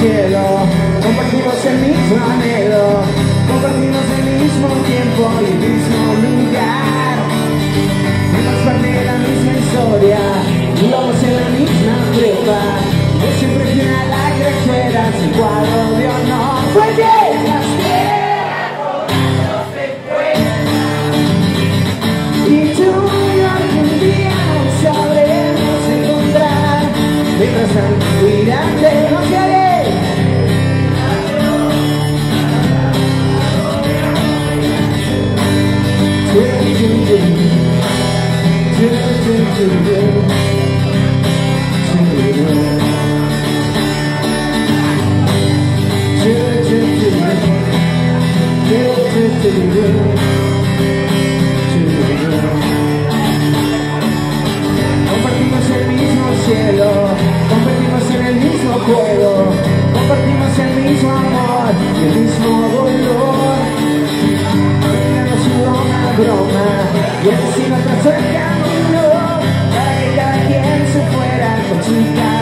cielo, compartimos el mismo anhelo, compartimos el mismo tiempo y el mismo lugar. Fuimos parte la misma historia, íbamos en la misma prueba. Yo siempre fui una lágrima fuera sin cuadro de honor. ¡Fue bien! Las Y tú Compartimos el mismo cielo, compartimos en el mismo juego, compartimos el mismo amor y el mismo dolor. Y destino trazó el camino para cada quien se fuera con.